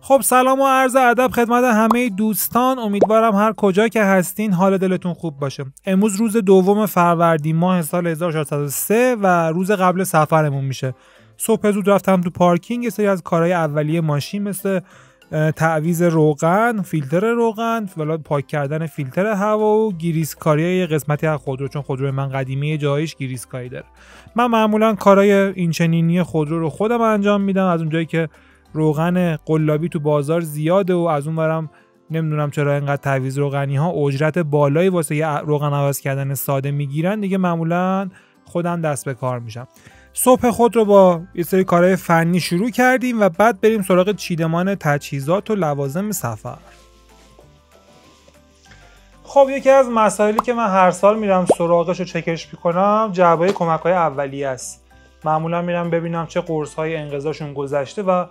خب سلام و عرض ادب خدمت همه دوستان. امیدوارم هر کجا که هستین حال دلتون خوب باشه. امروز روز دوم فروردین ماه سال 1403 و روز قبل سفرمون میشه. صبح زود رفتم تو پارکینگ یه سری از کارهای اولیه ماشین مثل تعویز روغن فیلتر روغن ولا پاک کردن فیلتر هوا و گریسکاری یه قسمتی از خودرو چون خودرو من قدیمی جایش گریسکاری داره. من معمولا کارهای اینچنینی خودرو رو خودم انجام میدم. از اونجایی که روغن قلابی تو بازار زیاده و از اون برم نمی‌دونم چرا اینقدر تعویض روغنی ها اجرت بالایی واسه یه روغن عوض کردن ساده می‌گیرن. دیگه معمولا خودم دست به کار میشم. صبح خود رو با یه سری کارهای فنی شروع کردیم و بعد بریم سراغ چیدمان تجهیزات و لوازم سفر. خب یکی از مسائلی که من هر سال میرم سراغش رو چکش می‌کنم جعبه کمک های اولیه است. معمولا میرم ببینم چه قرص های انقضاشون گذشته و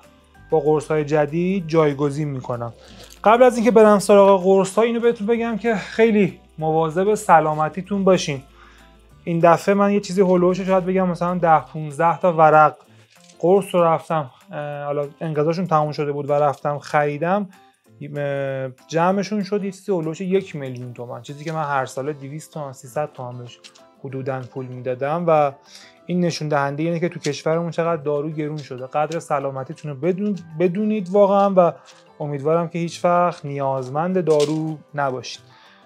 با قرص های جدید جایگزین می‌کنم. قبل از اینکه برم سراغ قرص ها اینو بهتون بگم که خیلی مواظب سلامتیتون باشین. این دفعه من یه چیزی هلوش شاید بگم مثلا 10 15 تا ورق قرص رو رفتم حالا انقضاشون تموم شده بود و رفتم خریدم جمعشون شد یه چیزی هلوش یک میلیون تومن چیزی که من هر ساله 200 تومن 300 تومن بهش حدودا پول می‌دادم و این نشون دهنده اینه که تو کشورمون چقدر دارو گرون شده. قدر سلامتیتون رو بدون بدونید واقعا و امیدوارم که هیچ وقت نیازمند دارو نباشید.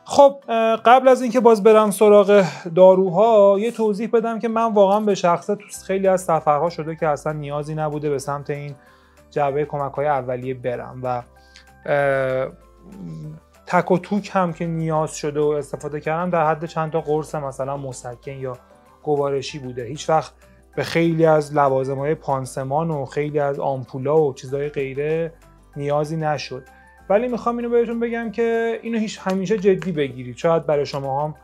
خب قبل از اینکه باز برم سراغ داروها یه توضیح بدم که من واقعا به شخصه تو خیلی از سفرها شده که اصلا نیازی نبوده به سمت این جعبه کمک های اولیه برم و تک و توک هم که نیاز شده و استفاده کردم در حد چند تا قرص مثلا مسکن یا گوارشی بوده. هیچ وقت به خیلی از لوازم های پانسمان و خیلی از آمپولا و چیزهای غیره نیازی نشد. ولی می‌خوام اینو بهتون بگم که اینو هیچ همیشه جدی بگیرید. شاید برای شما هم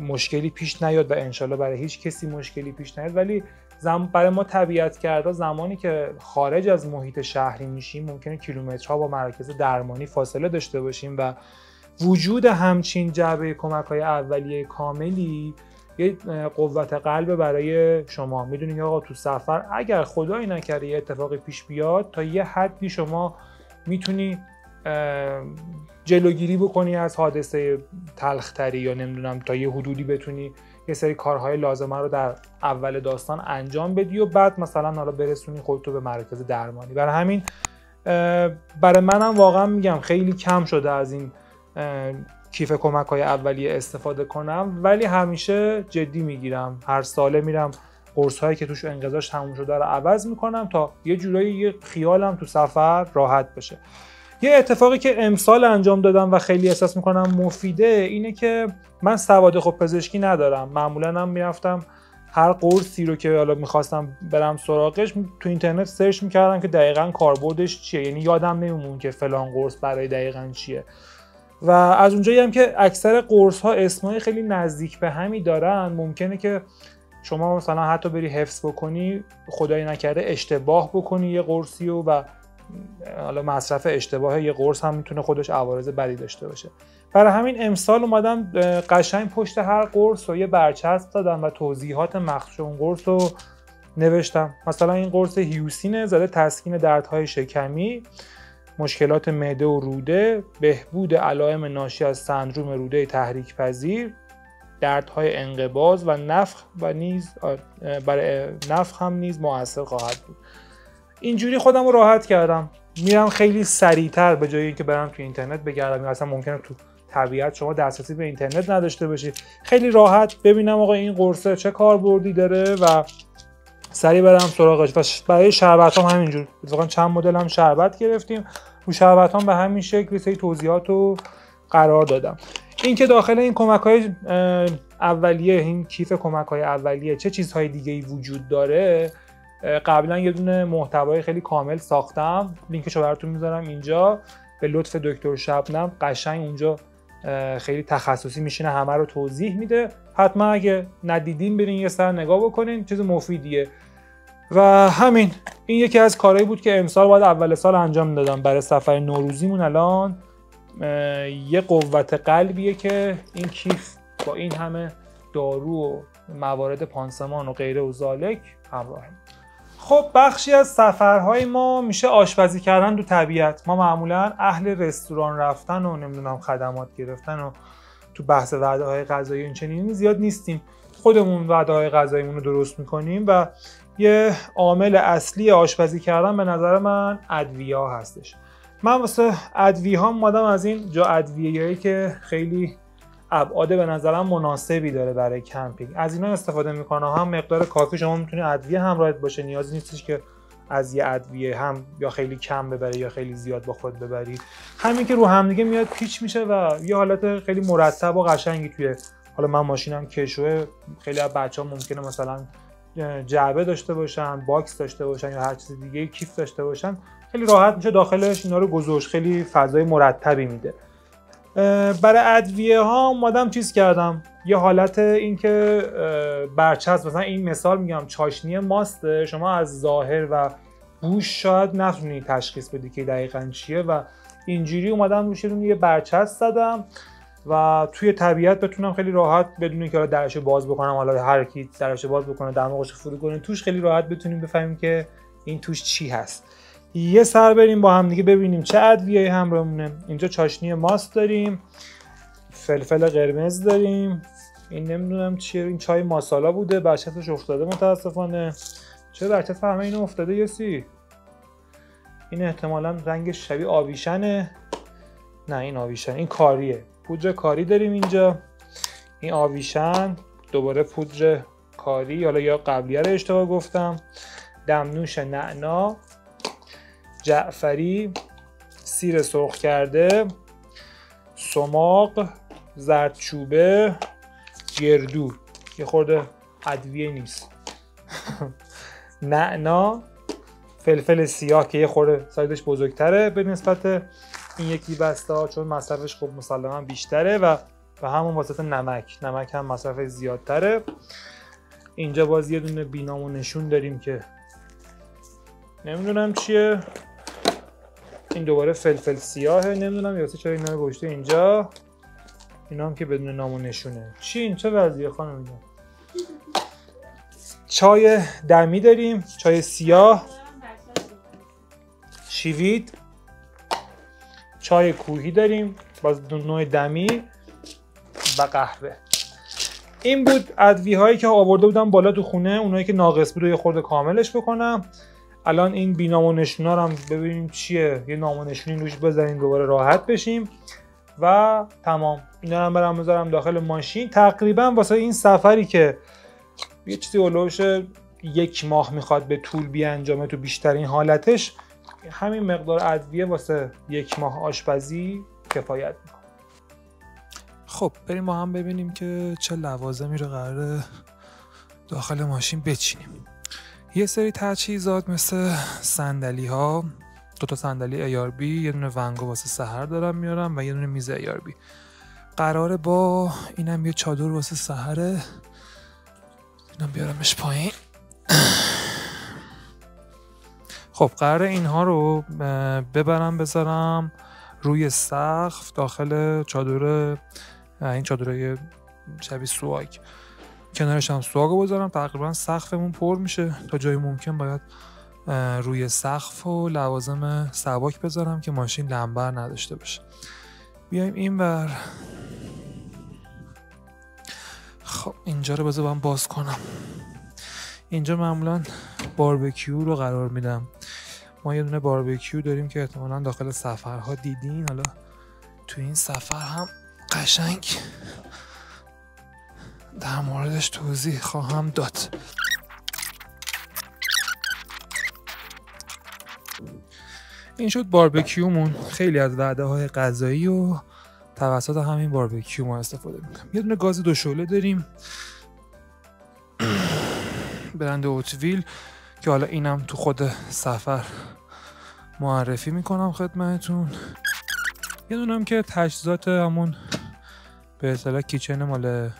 مشکلی پیش نیاد و انشالله برای هیچ کسی مشکلی پیش نیاد. ولی زم برای ما طبیعت کرده زمانی که خارج از محیط شهری میشیم ممکنه کیلومترها با مراکز درمانی فاصله داشته باشیم و وجود همچین جعبه کمک های اولیه کاملی یه قوت قلب برای شما. می‌دونید آقا تو سفر اگر خدایی نکرده یه اتفاقی پیش بیاد تا یه حدی شما می‌تونی جلوگیری بکنی از حادثه تلختری یا نمی‌دونم تا یه حدودی بتونی یه سری کارهای لازمه رو در اول داستان انجام بدی و بعد مثلا حالا برسونی خودتو به مرکز درمانی. برای همین برای منم واقعا میگم خیلی کم شده از این کیف کمک های اولیه استفاده کنم ولی همیشه جدی می‌گیرم. هر ساله میرم قرص هایی که توش انقضاش تموم شده رو عوض می‌کنم تا یه جورایی یه خیالم تو سفر راحت بشه. یه اتفاقی که امسال انجام دادم و خیلی احساس می‌کنم مفیده اینه که من سواد خب پزشکی ندارم. معمولا هم می‌رفتم هر قرصی رو که حالا می‌خواستم برم سراغش تو اینترنت سرچ می‌کردم که دقیقا کاربردش چیه. یعنی یادم نمیمون که فلان قرص برای دقیقا چیه. و از اونجایی هم که اکثر قرص ها اسمای خیلی نزدیک به همی دارن ممکنه که شما مثلا حتی بری حفظ بکنی خدایی نکرده اشتباه بکنی یه قرصی و, و حالا مصرف اشتباه یه قرص هم می‌تونه خودش عوارض بدی داشته باشه. برای همین امسال اومدم قشنگ پشت هر قرص رو یه برچسب دادم و توضیحات مخصوص اون قرص رو نوشتم. مثلا این قرص هیوسینه زده تسکین دردهای شکمی. مشکلات معده و روده بهبود علائم ناشی از سندروم روده تحریک پذیر دردهای انقباز و نفخ و نیز برای نفخ هم نیز موثر خواهد بود. اینجوری خودم رو راحت کردم. میرم خیلی سریعتر به جای اینکه برم تو اینترنت بگردم. اصلا ممکنه تو طبیعت شما دسترسی به اینترنت نداشته باشید خیلی راحت ببینم آقا این قرصه چه کاربردی داره و سریع برم سراغش. و برای شربت هم همینجور چند مدل هم شربت گرفتیم. شربت هم به همین شکل سری توضیحات رو قرار دادم. اینکه داخل این کمک های اولیه این کیف کمک های اولیه چه چیزهای دیگه ای وجود داره قبلا یه دونه محتوای خیلی کامل ساختم. لینکش رو براتون می‌ذارم اینجا. به لطف دکتر شبنم قشنگ اونجا خیلی تخصصی میشینه همه رو توضیح میده. حتما اگه ندیدین برین یه سر نگاه بکنین. چیز مفیدیه. و همین این یکی از کارهایی بود که امسال باید اول سال انجام دادم. برای سفر نوروزیمون الان یه قوت قلبیه که این کیف با این همه دارو و موارد پانسمان و غیره و زالک همراهه خب بخشی از سفرهای ما میشه آشپزی کردن تو طبیعت. ما معمولا اهل رستوران رفتن و نمی‌دونم خدمات گرفتن و تو بحث وعده های غذایی این چنینی زیاد نیستیم. خودمون وعده های غذاییمون رو درست می‌کنیم و یه عامل اصلی آشپزی کردن به نظر من ادویه هستش. من واسه ادویه ها اومدم از این جا ادویه که خیلی ابعاد به نظرم مناسبی داره برای کمپینگ. از اینا استفاده می‌کنه. هم مقدار کافی شما می‌تونید ادویه همراهت باشه. نیازی نیستش که از یه ادویه هم یا خیلی کم ببری یا خیلی زیاد با خود ببری. همین که رو همدیگه میاد پیچ میشه و یه حالت خیلی مرتب و قشنگی توی حالا من ماشینم کشوه. خیلی از بچه ها ممکنه مثلا جعبه داشته باشن باکس داشته باشن یا هر چیز دیگه کیف داشته باشن خیلی راحت میشه داخلش اینا رو گذاشت. خیلی فضای مرتبی میده. برای ادویه ها اومدم چیز کردم؟ یه حالت اینکه برچسب مثلا این مثال میگم چاشنی ماسته شما از ظاهر و بوش شاید نتونی تشخیص بدی که دقیقا چیه و اینجوری اومدم روش یه برچسب زدم. و توی طبیعت بتونم خیلی راحت بدون که درش باز بکنم حالا هر کی درش باز بکنه دماغش فرو کنه توش خیلی راحت بتونیم بفهمیم که این توش چی هست. یه سر بریم با هم دیگه ببینیم چه ادویه همراهمونه. اینجا چاشنی ماست داریم فلفل قرمز داریم. این نمی‌دونم چیه این چای ماسالا بوده برچسبش افتاده متاسفانه. چه برچسب همه اینو افتاده یسی. این احتمالا رنگ شبیه آویشنه نه این آویشن این کاریه. پودر کاری داریم اینجا. این آویشن دوباره پودر کاری حالا یا قبلیه رو اشتباه گفتم. دمنوش نعنا جعفری سیر سرخ کرده سماق زردچوبه گردو. یه خورده ادویه نیست. نعنا فلفل سیاه که یه خورده سایدش بزرگتره به نسبت این یکی بسته ها چون مصرفش خب مسلما بیشتره و و همون واسط نمک. نمک هم مصرف زیادتره. اینجا باز یه دونه بینام و نشون داریم که نمی‌دونم چیه. این دوباره فلفل سیاهه. نمی‌دونم یاسه چرا اینا رو گوشته اینجا. اینا هم که بدون نام و نشونه. چی این چه وضعیه خانم اینجا چای دمی داریم. چای سیاه. شیوید. چای کوهی داریم باز نوع دمی و قهوه. این بود ادوی هایی که آورده بودم بالا تو خونه اونایی که ناقص بود یه خورده کاملش بکنم. الان این بی نام و نشونا هم ببینیم چیه. یه نام و نشونی روش بزنیم دوباره راحت بشیم. و تمام. اینا هم برم بذارم داخل ماشین. تقریبا واسه این سفری که یه چیزی اولوش یک ماه می‌خواد به طول بیانجامه تو بیشترین حالتش همین مقدار ادویه واسه یک ماه آشپزی کفایت می‌کنه. خب بریم ما هم ببینیم که چه لوازمی رو قراره داخل ماشین بچینیم. یه سری تجهیزات مثل صندلی ها دو تا صندلی ایاربی یه دونه ونگو واسه سحر دارم میارم و یه دونه میز ایاربی قراره با اینم یه چادر واسه سحره اینم بیارمش پایین. خب قرار اینها رو ببرم بذارم روی سقف داخل چادر این چادرهای شبیه سواگ کنارش هم سواگ بذارم تقریبا سقفمون پر میشه. تا جای ممکن باید روی سقف و لوازم سواک بذارم که ماشین لنبر نداشته باشه. بیایم این بر خب اینجا رو بذار باز کنم. اینجا معمولا باربکیو رو قرار میدم. ما یه دونه باربیکیو داریم که احتمالا داخل سفرها دیدین. حالا تو این سفر هم قشنگ در موردش توضیح خواهم داد. این شد باربیکیومون. خیلی از وعده های غذایی و توسط همین باربیکیو ما استفاده می‌کنم. یه دونه گاز دو شعله داریم. برند اوتویل که حالا اینم تو خود سفر معرفی می‌کنم خدمتون یه دونم که تجهیزات همون به اصطلاح کیچن مال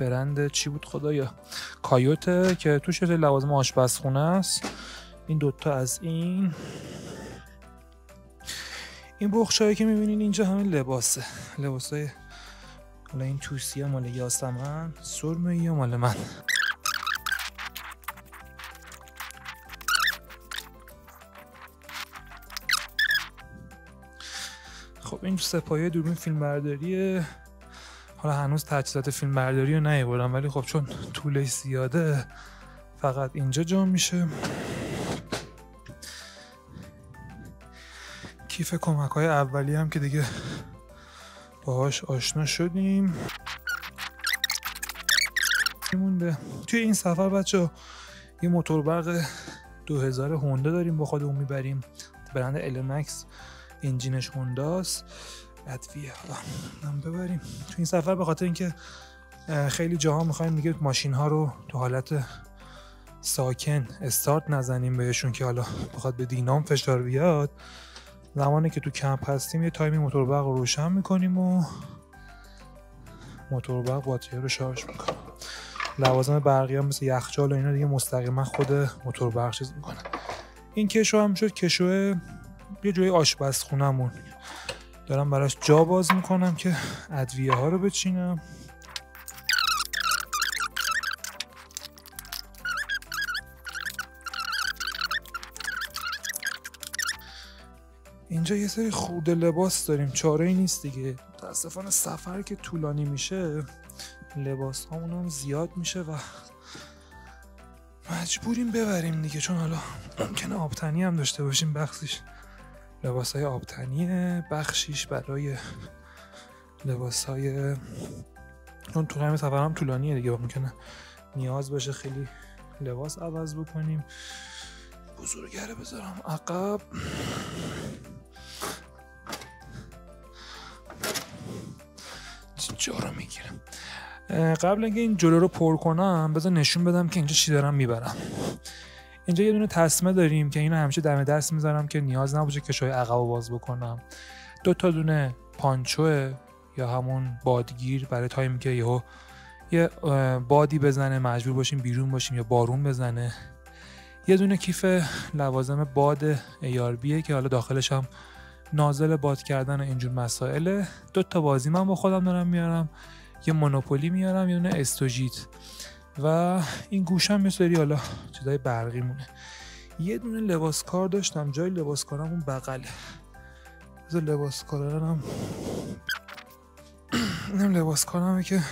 برند چی بود خدایا؟ کایوته که توش لوازم آشپزخونه است. این دوتا از این. این بخشایی که می‌بینین اینجا همین لباسه. لباسای حالا این توسی مال یاسمن سرمه یا مال من. خب این سپایه دوربین فیلم برداریه حالا هنوز تجهیزات فیلم برداری رو نیبرم ولی خب چون طولش زیاده فقط اینجا جا میشه. کیف کمک های اولی هم که دیگه باهاش آشنا شدیم. مونده. توی این سفر بچه یه موتور برق 2000 هوندا داریم با خودمون می‌بریم. برند المکس انجینش هونداست ادویه ببریم. تو این سفر به خاطر اینکه خیلی جاها می‌خوایم میگه ماشین ها رو تو حالت ساکن استارت نزنیم بهشون که حالا بخواد به دینام فشار بیاد. زمانی که تو کمپ هستیم یه تایمی موتور برق رو روشن می‌کنیم و موتور برق باتری رو شارژ می‌کنیم. لوازم برقی هم مثل یخچال و اینا دیگه مستقیما خود موتور برق چیز می‌کنه. این کشو هم شد. کشو یه جوی آشپزخونمون دارم براش جا باز می‌کنم که ادویه ها رو بچینم. اینجا یه سری خورده لباس داریم. چاره ای نیست دیگه. متاسفانه سفر که طولانی میشه لباس هامون هم زیاد میشه و مجبوریم ببریم دیگه. چون حالا ممکنه آبتنی هم داشته باشیم بخشیش. لباس های آبتنیه بخشیش برای لباس های چون تو همه سفر هم طولانیه دیگه ممکنه نیاز باشه خیلی لباس عوض بکنیم. بزرگره بذارم. عقب. جا رو می‌گیرم. قبل اینکه این جلو رو پر کنم بذار نشون بدم که اینجا چی دارم می‌برم. اینجا یه دونه تسمه داریم که اینو همیشه دم دست می‌ذارم که نیاز نباشه کشوی عقب باز بکنم. دو تا دونه پانچو یا همون بادگیر برای تایمی که یهو یه بادی بزنه مجبور باشیم بیرون باشیم یا بارون بزنه. یه دونه کیف لوازم باد ایاربیه که حالا داخلش هم نازل باد کردن و اینجور مسائله. دو تا بازی من با خودم دارم میارم. یه مونوپولی میارم یه دونه استوژیت و این گوشم یه سری حالا چیزای برقی مونه. یه دونه لباس کار داشتم جای لباس کارم اون بغله. بذار لباس کارم اینم لباس کارمه که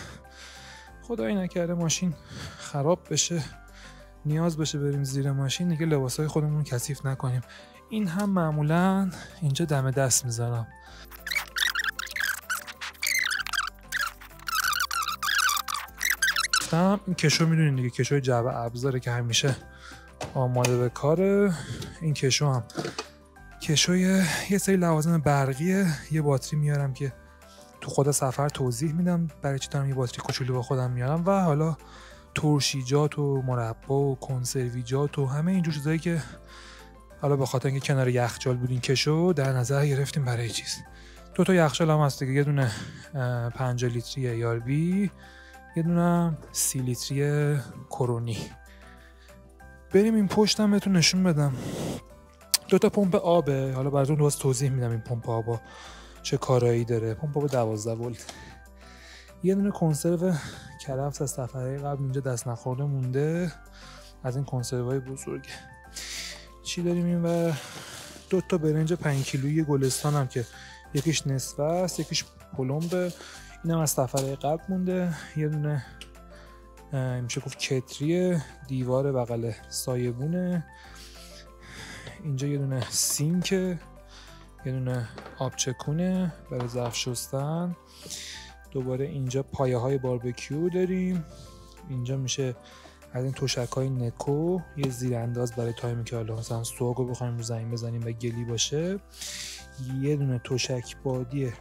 خدایی نکرده ماشین خراب بشه نیاز بشه بریم زیر ماشین دیگه لباسای خودمون کثیف نکنیم. این هم معمولا اینجا دم دست می‌ذارم. این کشو می‌دونین دیگه کشو جعبه ابزاره که همیشه آماده به کاره. این کشو هم. کشوی یه سری لوازم برقیه یه باتری میارم که تو خود سفر توضیح میدم برای چی دارم یه باتری کوچولو با خودم میارم و حالا ترشیجات و مربا و کنسرویجات و همه اینجور چیزایی که حالا به خاطر اینکه کنار یخچال بودین کشو در نظر گرفتیم برای چیز دو تا یخچال هم هست دیگه. یه دونه 5 لیتری یاربی یه دونه 30 لیتری کرونی بریم این پشتم بهتون نشون بدم. دو تا پمپ آبه. حالا براتون باز توضیح میدم این پمپ آبا چه کارایی داره. پمپ آب 12 ولت. یه دونه کنسرو کرفس از سفره قبل اینجا دست نخورده مونده. از این کنسرو های بزرگه چی داریم این و دو تا برنج 5 کیلویی گلستان هم که یکیش نصفه است یکیش پلمبه اینم از سفره قبل مونده. یه دونه میشه گفت کتری دیوار بغل سایبونه. اینجا یه دونه سینکه. یه دونه آبچکونه. برای ظرف شستن. دوباره اینجا پایه های باربکیو داریم. اینجا میشه از این توشک های نکو یه زیرانداز برای تایمی که حالا مثلا سوگو بخوایم رو زمین بزنیم و گلی باشه. یه دونه توشک بادی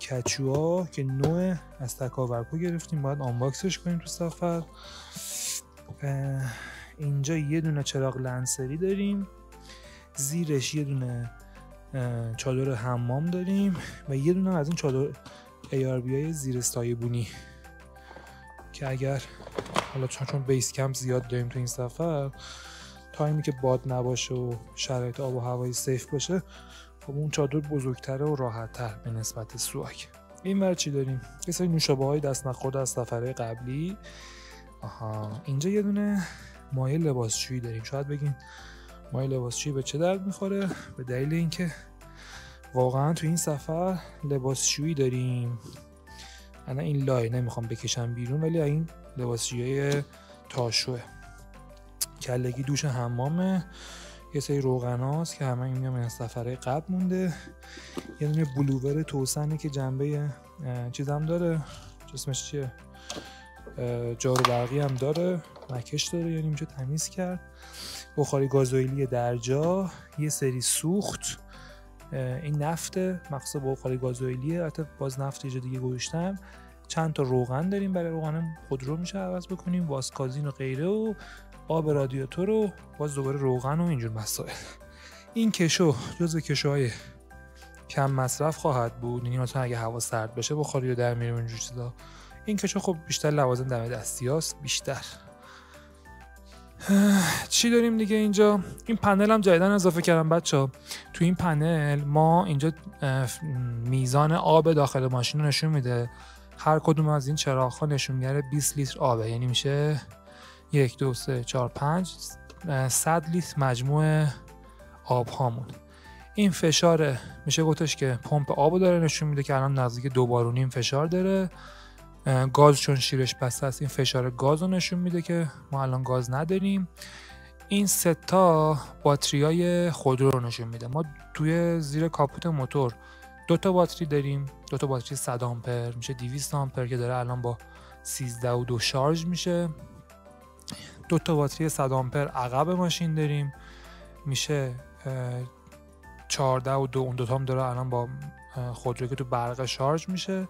کچوا که نوع از تکاورکو گرفتیم. باید آنباکسش کنیم تو سفر. اینجا یه دونه چراغ لنسری داریم. زیرش یه دونه چادر حمام داریم و یه دونه از این چادر ARB های زیر سایبونی که اگر حالا چون چون بیس کمپ زیاد داریم تو این سفر تایمی که باد نباشه و شرایط آب و هوایی سیف باشه خب اون چادر بزرگتره و راحتتر به نسبت سواک. این ور چی داریم؟ یه سری نوشابه های دست نخورده از سفره قبلی. آها اینجا یه دونه مایه لباسشویی داریم. شاید بگین مایه لباسشویی به چه درد می‌خوره؟ به دلیل اینکه واقعا تو این سفر لباسشویی داریم. الان این لای نمی‌خوام بکشم بیرون ولی این لباسشویی تاشوه. کلگی دوش حمامه. یه سری روغناست که همه این از سفره قبل مونده. یه دونه بلوور توسنه که جنبه چیزم داره. اسمش چیه؟ جارو برقی هم داره. مکش داره یعنی میشه تمیز کرد. بخاری گازوئیلی درجا یه سری سوخت. این نفته مقصد بخاری گازوئیلیه. حتی باز نفت یه دیگه گذاشتم. چند تا روغن داریم برای روغن خودرو میشه عوض بکنیم. واسکازین و غیره و آب رادیاتور و باز دوباره روغن و اینجور مسائل. این کشو جزو کشوهای کم مصرف خواهد بود. یعنی مثلا اگه هوا سرد بشه بخاری و در میریم اینجور چیزا. این کشو خب بیشتر لوازم دم دستی هست بیشتر. چی داریم دیگه اینجا؟ این پنل هم جدیدن اضافه کردم بچه ها. تو این پنل ما اینجا میزان آب داخل ماشین رو نشون میده. هر کدوم از این چراغ ها نشونگر 20 لیتر آبه. یعنی میشه یک دو سه چهار پنج صد لیتر مجموع آب هامون این فشار میشه گفتش که پمپ آب داره نشون میده که الان نزدیک دو بارونیم فشار داره. گاز چون شیرش بسته است این فشار گاز رو نشون میده که ما الان گاز نداریم. این ستا باتری های خودرو رو نشون میده. ما توی زیر کاپوت موتور دو تا باتری داریم. دو تا باتری 100 آمپر میشه 200 آمپر که داره الان با 13 و دو شارژ میشه. دو تا باتری 100 آمپر عقب ماشین داریم. میشه 14 و دو اون دوتا هم داره الان با خودروی که تو برق شارژ میشه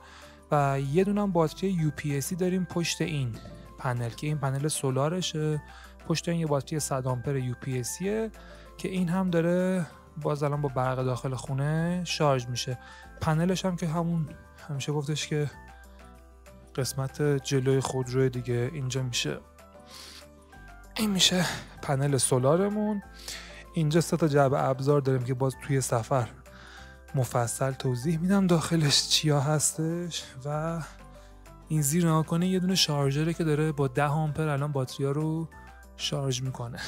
و یه دونه باتری UPS داریم پشت این پنل که این پنل سولارشه. پشت این یه باتری 100 آمپر UPS که این هم داره باز الان با برق داخل خونه شارژ میشه. پنلش هم که همون همیشه گفتش که قسمت جلوی خودرو دیگه اینجا میشه. این میشه پنل سولارمون. اینجا سه تا جعبه ابزار داریم که باز توی سفر مفصل توضیح میدم داخلش چیا هستش و این زیر نها کنه یه دونه شارژره که داره با 10 آمپر الان باتریا رو شارژ می‌کنه.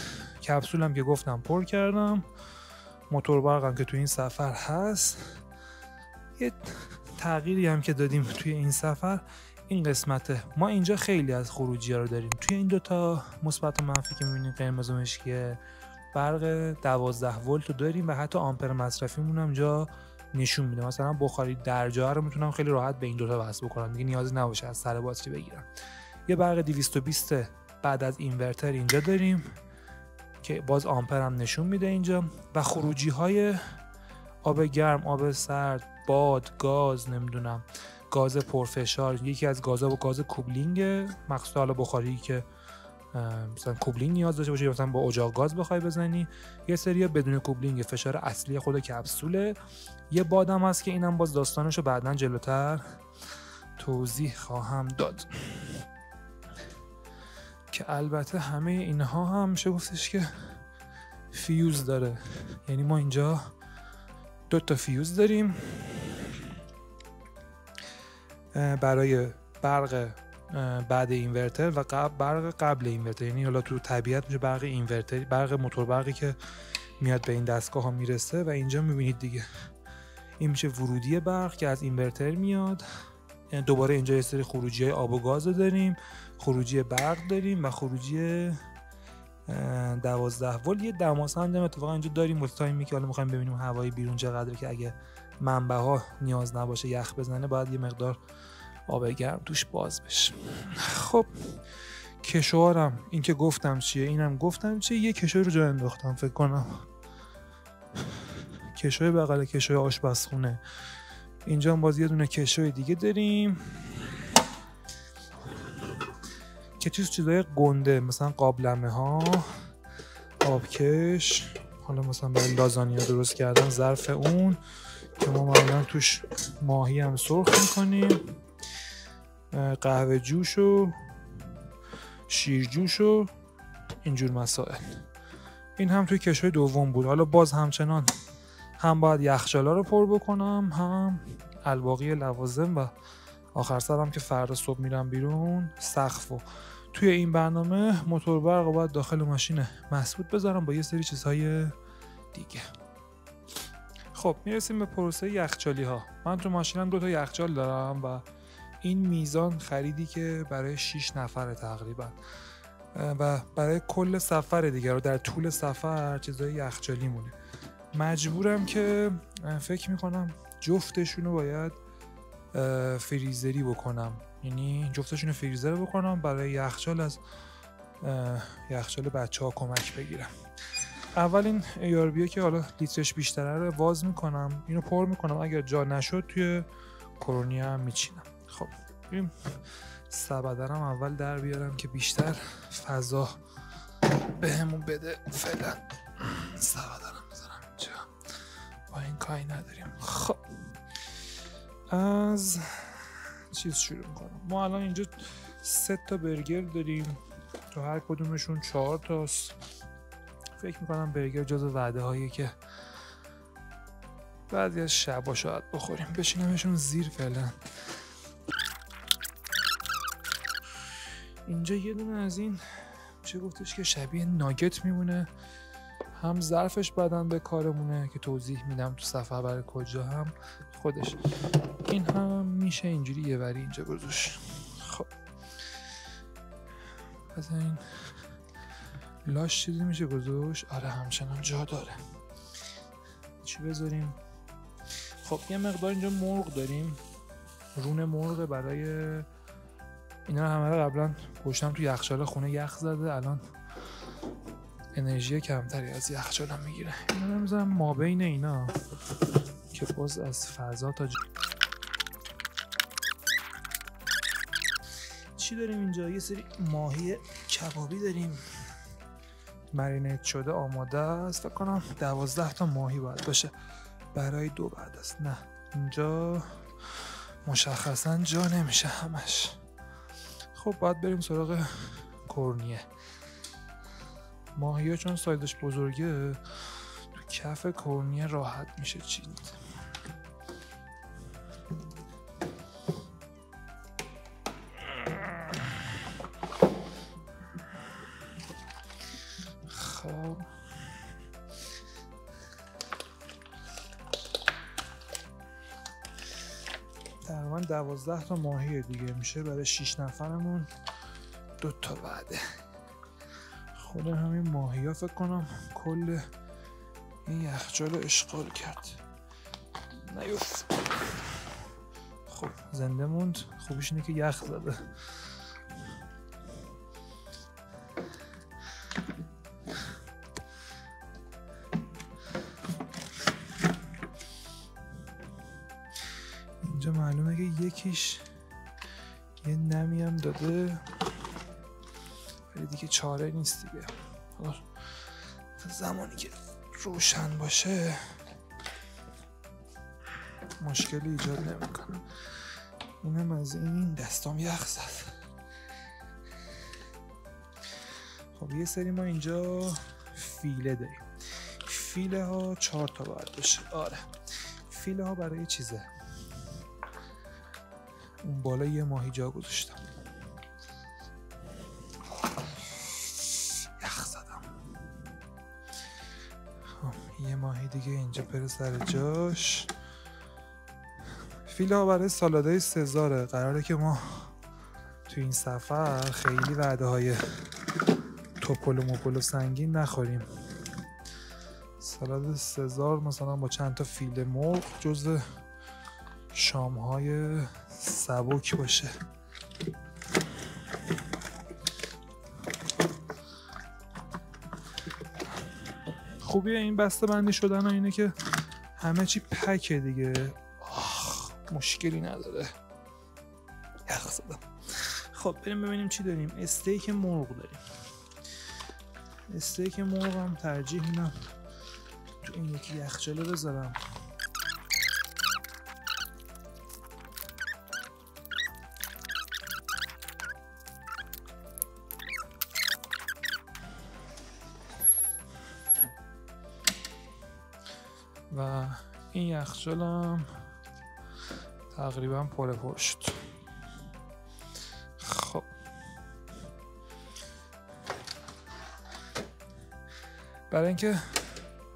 کپسولم که گفتم پر کردم. موتور برقم که توی این سفر هست. یه تغییری هم که دادیم توی این سفر این قسمته ما اینجا خیلی از خروجی ها رو داریم. توی این دوتا مثبت و منفی که می‌بینیم قرمز و مشکیه برق 12 ولت رو داریم و حتی آمپر مصرفیمون هم اینجا نشون میده. مثلا بخاری درجا رو می‌تونم خیلی راحت به این دوتا وصل بکنم. دیگه نیازی نباشه از سر باتری بگیرم. یه برق 220 بعد از اینورتر اینجا داریم که باز آمپر هم نشون میده اینجا. و خروجی های آب گرم آب سرد باد گاز نمی‌دونم. گاز پرفشار یکی از گازها با گاز کوبلینگ مخصوصا حالا بخاری که مثلا کوبلینگ نیاز داشته باشه مثلا با اجاق گاز بخوای بزنی. یه سری بدون coupling فشار اصلی خود کپسوله. یه بادم هست که اینم باز داستانش رو بعدا جلوتر توضیح خواهم داد. که البته همه اینها هم میشه گفتش که فیوز داره. یعنی ما اینجا دو تا فیوز داریم. برای برق بعد inverter و قبل برق قبل inverter. یعنی حالا تو طبیعت میشه برق inverter برق موتور برقی که میاد به این دستگاه ها می‌رسه و اینجا می‌بینید دیگه. این میشه ورودی برق که از اینورتر میاد. یعنی دوباره اینجا یه سری خروجی آب و گاز داریم خروجی برق داریم و خروجی 12 ولت یه دماسنج هم اتفاقا اینجا داریم. واسه تایمی که حالا می‌خوایم ببینیم هوای بیرون چقدره که اگه منبع ها نیاز نباشه یخ بزنه باید یه مقدار آب گرم توش باز بشه. خب کشوارم این که گفتم چیه اینم گفتم چیه یه کشوی رو جا انداختم فکر کنم. کشوی بغل کشوی آشپزخونه. اینجا هم باز یه دونه کشوی دیگه داریم. که چیز چیزای گنده مثلا قابلمه ها آبکش. حالا مثلا برای لازانیا درست کردن ظرف اون. که ما معمولا توش ماهی هم سرخ می‌کنیم قهوه جوش و شیر جوش و اینجور مسائل. این هم توی کشوی دوم بود. حالا باز همچنان هم باید یخچالا رو پر بکنم هم الباقی لوازم و آخر سرم که فردا صبح میرم بیرون سقف و توی این برنامه موتور برق باید داخل ماشین مسبوط بذارم با یه سری چیزهای دیگه. خب می‌رسیم به پروسه یخچالی ها من تو ماشینم دو تا یخچال دارم و این میزان خریدی که برای 6 نفر تقریبا. و برای کل سفر دیگر رو در طول سفر چیزای یخچالی مونه. مجبورم که فکر می‌کنم جفتشون رو باید فریزری بکنم. یعنی جفتشون رو فریزر بکنم برای یخچال از یخچال بچه ها کمک بگیرم. اول این ایاربیه که حالا لیترش بیشتره رو واز می‌کنم. اینو پر می‌کنم. اگر جا نشد توی کرونیا میچینم. خب بریم سبدرم اول در بیارم که بیشتر فضا بهمون بده. فعلا سبدرم بذارم اینجا. با این کاری نداریم. خب از چیز شروع می‌کنم. ما الان اینجا سه تا برگر داریم. تو هر کدومشون چهار تاست. فکر می‌کنم برگر جز وعده هایی که بعضی از شبا شاید بخوریم. بشینمشون زیر فعلا. اینجا یه دونه از این چه گفتش که شبیه ناگت میمونه. هم ظرفش بدن به کارمونه که توضیح میدم تو صفحه برای کجا هم خودش. این هم میشه اینجوری یه وری اینجا گذاشت. خب. پس این لاش چیزی میشه گذاشت؟ آره همچنان جا داره. چی بذاریم؟ خب یه مقدار اینجا مرغ داریم. رون مرغ برای اینا همه رو قبلا پشتم تو یخچال خونه یخ زده. الان انرژی کمتری از یخچالم می‌گیره. اینا می‌ذارم ما بین اینا. که باز از فضا تا چی داریم اینجا؟ یه سری ماهی کبابی داریم. مرینیت شده آماده است؟ فکر کنم دوازده تا ماهی باید باشه. برای دو بعد است نه. اینجا مشخصا جا نمیشه همش. خب باید بریم سراغ کرنیه ماهی چون سایزش بزرگه تو کف کرنیه راحت میشه چید تقریبا دوازده تا ماهی دیگه. میشه برای 6 نفرمون دو تا بعده. خود همین ماهی ها فکر کنم کل این یخچال اشغال کرد. نیفت خب زنده موند. خوبیش اینه که یخ زده. یکیش یه نمی هم داده. ولی دیگه چاره نیست دیگه. حالا تا زمانی که روشن باشه مشکلی ایجاد نمی‌کنه. اینم از این دستام یخ زد. خب یه سری ما اینجا فیله داریم. فیله ها چهار تا باید باشه. آره. فیله ها برای چیزه؟ اون بالا یه ماهی جا گذاشتم. یخ زدم. خب یه ماهی دیگه اینجا بره سر جاش. فیله ها برای سالادای سزاره. قراره که ما تو این سفر خیلی وعده های توپل و موپل و سنگین نخوریم. سالاد سزار مثلا با چند تا فیله مرغ جز شام های سبک باشه. خوبی این بسته بندی شدن اینه که همه چی پکه دیگه. آخ مشکلی نداره. یخ زدم. خب بریم ببینیم چی داریم. استیک مرغ داریم. استیک مرغ هم ترجیح میدم تو این یکی یخچاله بذارم. یخچالم تقریبا پر پشت. خب. برای اینکه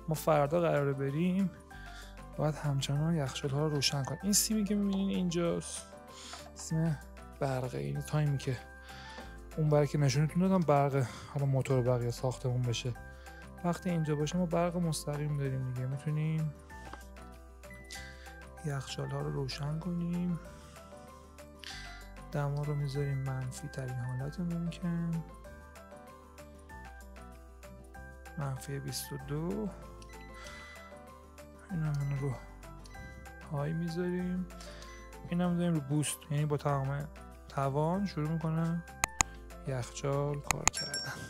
ما فردا قراره بریم باید همچنان یخچال ها رو روشن کن این سیمی که می‌بینین اینجاست. سیم برقه. این تایمی که اون برای که نشونتون دادم برق حالا موتور برق یا ساختمون بشه. وقتی اینجا باشه ما برق مستقیم داریم دیگه. می‌تونیم یخچال ها رو روشن کنیم. دما رو می‌ذاریم منفی ترین حالت ممکن منفی 22 این هم رو های می‌ذاریم. این هم رو بوست. یعنی با تمام توان شروع می‌کنه یخچال کار کردن.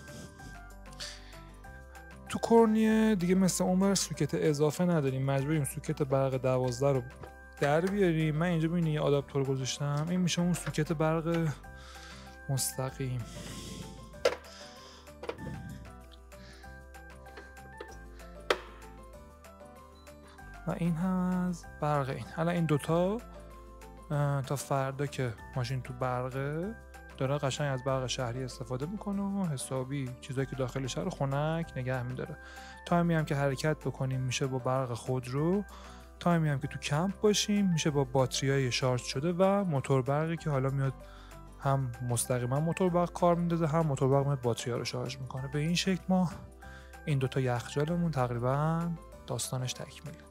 تو کورنیه دیگه مثل اون بر سوکت اضافه نداریم. مجبوریم سوکت برق دوازده رو در بیاریم. من اینجا ببینید یه آداپتور گذاشتم. این میشه اون سوکت برق مستقیم. و این هم از برق این. حالا این دوتا تا فردا که ماشین تو برقه. داره قشنگ از برق شهری استفاده می‌کنه و حسابی چیزایی که داخل شهر خنک نگه میداره. تایمی هم که حرکت بکنیم میشه با برق خودرو تایمی هم که تو کمپ باشیم میشه با باتری های شارژ شده و موتور برقی که حالا میاد هم مستقیما موتور برق کار میندازه هم موتور برق میاد باتری ها رو شارژ می‌کنه. به این شکل ما این دوتا یخچالمون تقریبا داستانش تکمیله.